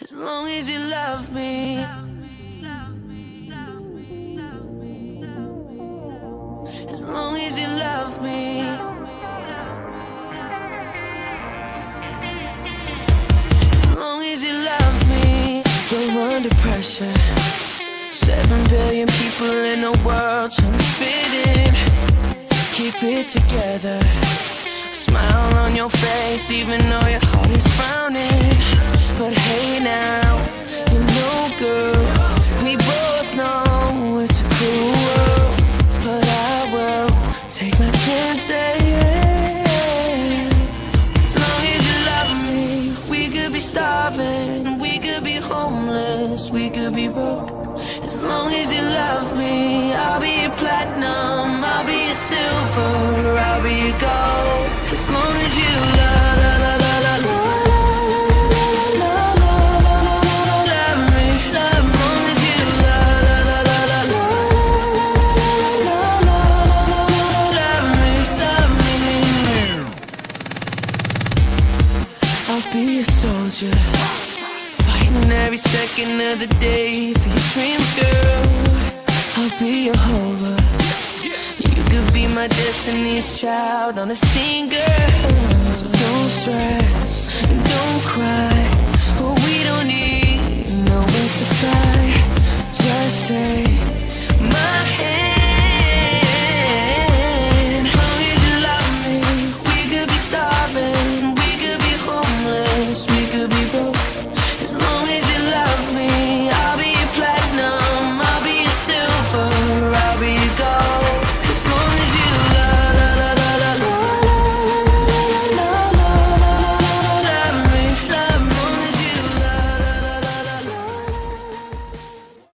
As long as you love me. As long as you love me. As long as you love me. You're under pressure. Seven billion people in the world trying to fit in. Keep it together. Smile on your face, even though take my chances. Eh, as long as you love me, we could be starving, we could be homeless, we could be broke. As long as you love me, I'll be your platinum, I'll be your silver, I'll be your gold. I'll be a soldier, fighting every second of the day for your dreams, girl. I'll be your Hova. You could be my destiny's child on a scene, girl. So don't stress and don't cry.